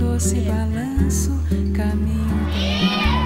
doce balanço, caminho.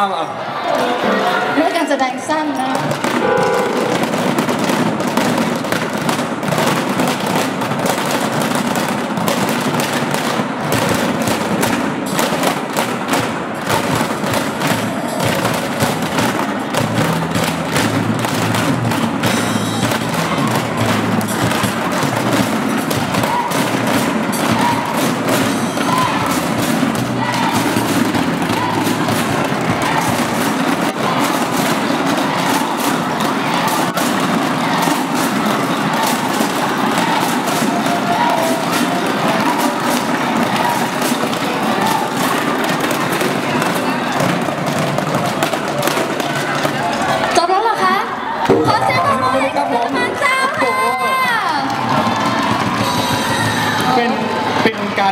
เอาเเรื่องการแสดงสั้นนะ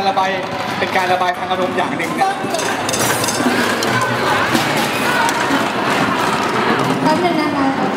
ระบายเป็นการระบายทางอารมณ์อย่างหนึ่งนะแป๊บนึงนะคะ